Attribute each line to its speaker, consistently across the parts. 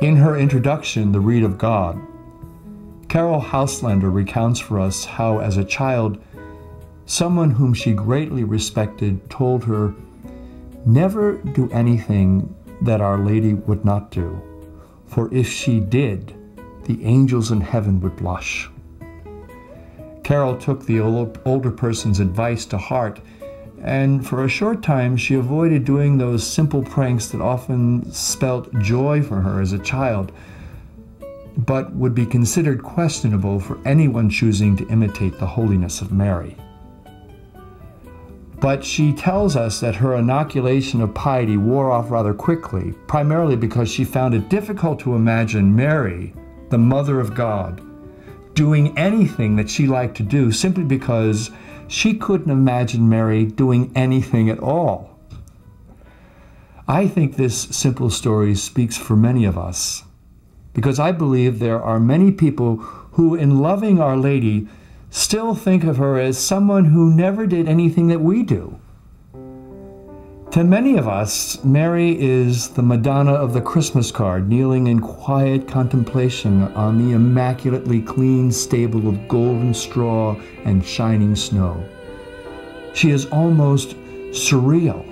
Speaker 1: In her introduction, The Reed of God, Caryll Houselander recounts for us how, as a child, someone whom she greatly respected told her, Never do anything that Our Lady would not do, for if she did, the angels in heaven would blush. Caryll took the older person's advice to heart, and for a short time she avoided doing those simple pranks that often spelt joy for her as a child, but would be considered questionable for anyone choosing to imitate the holiness of Mary. But she tells us that her inoculation of piety wore off rather quickly, primarily because she found it difficult to imagine Mary, the Mother of God, doing anything that she liked to do simply because she couldn't imagine Mary doing anything at all. I think this simple story speaks for many of us because I believe there are many people who, in loving Our Lady, still think of her as someone who never did anything that we do. To many of us, Mary is the Madonna of the Christmas card, kneeling in quiet contemplation on the immaculately clean stable of golden straw and shining snow. She is almost surreal.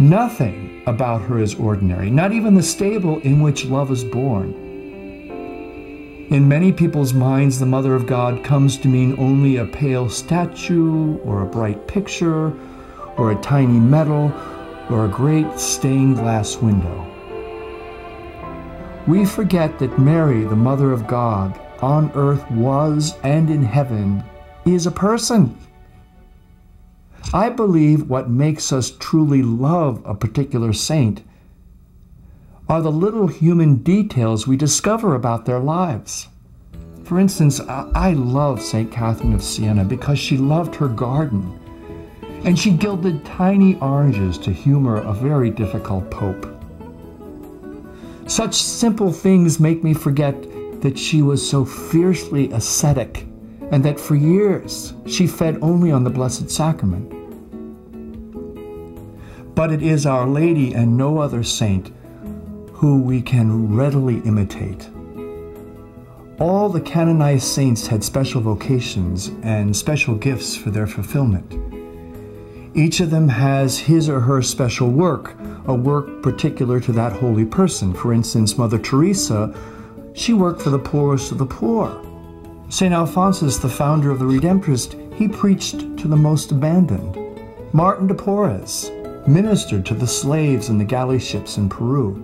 Speaker 1: Nothing about her is ordinary, not even the stable in which love is born. In many people's minds, the Mother of God comes to mean only a pale statue or a bright picture or a tiny medal, or a great stained glass window. We forget that Mary, the Mother of God, on earth was and in heaven is a person. I believe what makes us truly love a particular saint are the little human details we discover about their lives. For instance, I love St. Catherine of Siena because she loved her garden and she gilded tiny oranges to humor a very difficult pope. Such simple things make me forget that she was so fiercely ascetic and that for years she fed only on the Blessed Sacrament. But it is Our Lady and no other saint who we can readily imitate. All the canonized saints had special vocations and special gifts for their fulfillment. Each of them has his or her special work, a work particular to that holy person. For instance, Mother Teresa, she worked for the poorest of the poor. St. Alphonsus, the founder of the Redemptorist, he preached to the most abandoned. Martin de Porres ministered to the slaves in the galley ships in Peru.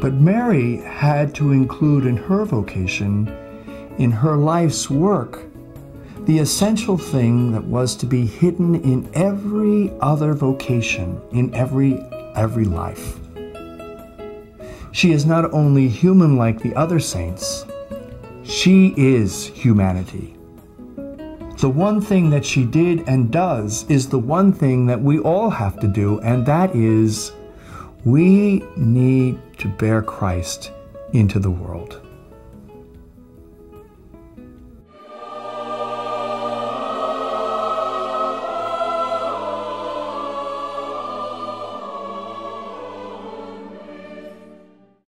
Speaker 1: But Mary had to include in her vocation, in her life's work, the essential thing that was to be hidden in every other vocation, in every every life. She is not only human like the other saints, she is humanity. The one thing that she did and does is the one thing that we all have to do, and that is we need to bear Christ into the world.